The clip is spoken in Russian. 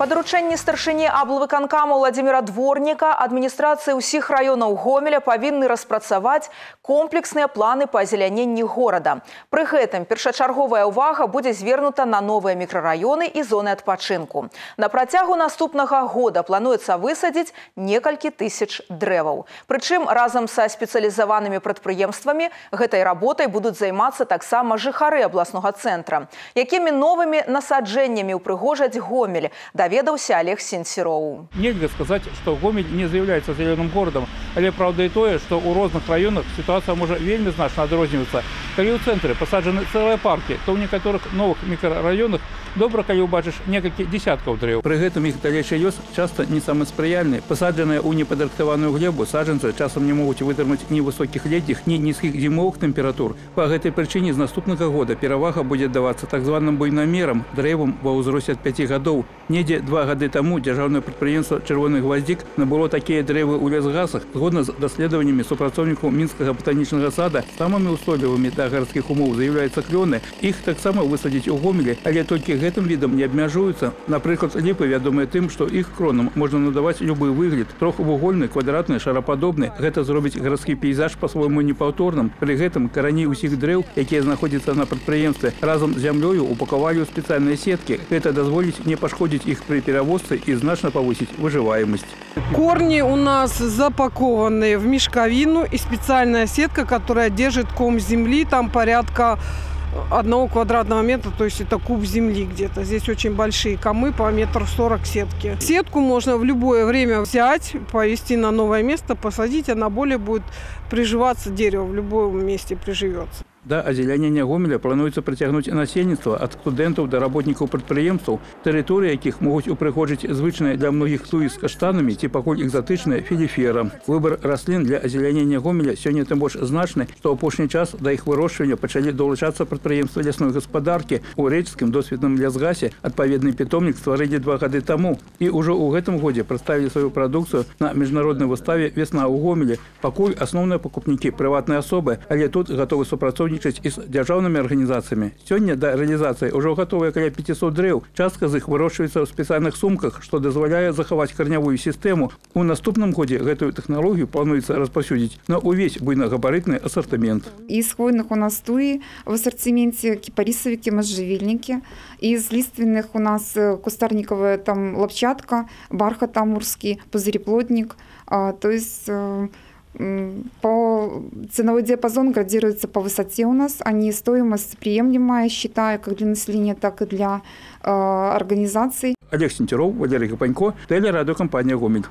Па даручэнні старшыні аблвыканкаму Владзіміра Дворніка адміністрацыі ўсіх раёнаў Гомеля павінны распрацаваць комплексныя планы па азеляненні горада. Пры гэтым першачарговая ўвага будзе звернута на новыя мікрараёны і зоны адпачынку. На працягу наступнага года плануецца высадзіць некалькі тысяч дрэваў. Прычым разам са спецыялізаванымі прадпрыемствамі гэтай работай будуць займацца таксама жыхары абласнога цэнтра. Якімі новымі насаджэннямі ўпрыгожаць Гомель, даведаўся Олег Сенсіроў. Нельга сказаць, што Гомель не з'яўляецца зеленым горадам, але праўда і тое, што ў розных раёнах сітуацыя можа вельмі значна адрознівацца. Калі ў цэнтры пасаджаны цэлыя паркі, то ў некаторых новых мікрараёнах добра, калі ўбачыш некалькі десяткаў дрэў. Пры гэтым іх далейшы лёс часта не самы спрыяльны. Пасаджаныя ў непадаткаваную глебу саджанцы часам не могуць вытрымаць ні высокіх летніх, ні нізкіх зімовых тэмператур. Па гэтай прычыне з наступнага года перавага будзе давацца так званым буйнамерам, дрэвам ва ўзросце ад 5 гадоў. Недзе два гады таму дзяржаўнае прадпрыемства чырвоны гваздзік набыло такія дрэвы ў лясгасах згодна з даследаваннямі супрацоўнікаў мінскага батанічнага сада самымі ўстойлівымі да гарадскіх умоў з'яўляюцца клёны іх таксама высадзіць у гомелі але толькі гэтым відам не абмяжуюцца напрыклад ліпы вядомыя тым што іх кронам можна надаваць любы выгляд трохвугольны квадратны шарападобны гэта зробіць гарадскі пейзаж па-свойму непаўторным пры гэтым карані ўсіх дрэў якія знаходзяцца на прадпрыемстве разам з зямлёю упакавалі ў спецыяльныя сеткі гэта дазволіць не пашкодзіць іх при перевозце и значно повысить выживаемость. Корни у нас запакованы в мешковину и специальная сетка, которая держит ком земли, там порядка одного квадратного метра, то есть это куб земли где-то. Здесь очень большие комы по метру сорок сетки. Сетку можно в любое время взять, повести на новое место, посадить, она более будет приживаться дерево, в любом месте приживется. Да азелянення гомеля плануецца прыцягнуць насельніцтва ад студэнтаў да работнікаў прадпрыемстваў, тэрыторыі якіх могуць упрыгожыць звычныя для многіх туі з каштанамі ці пакуль экзатычная філіфера. Выбар раслін для азелянення гомеля сёння тым больш значны, што апошні час да іх вырошчвання пачалі долучацца прадпрыемства лясной гаспадаркі. У рэчскім досведным лясгасе адпаведны пітомнік стварылі два гады таму і ўжо ў гэтым годзе прадставілі сваю прадукцыю на міжнароднай выставе весна ў гомелі. Пакуль асноўныя пакупнікі прыватныя асобы, але тут гатовы супрацоўнік супрацоўнічаць і з дзяржаўнымі арганізацыямі. Сёння да рэалізацыі ўжо гатовыя каля 500 дрэў. Частка з іх вырошчваецца ў спецыяльных сумках, што дазваляе захаваць карнявую сістэму. У наступным годзе гэтую тэхналогію плануецца распасюдзіць на ўвесь буйнагабарытны асартамент. Из хвойных у нас туи в ассортименте кипарисовики, можжевельники. Из лиственных у нас э, кустарниковая там лапчатка, бархат амурский, пузыреплотник. То есть э, по ценовой диапазон градируется по высоте у нас, они стоимость приемлемая, считаю, как для населения, так и для э, организаций. Олег Сентеров, Валерий Капанько, телерадиокомпания «Гомель».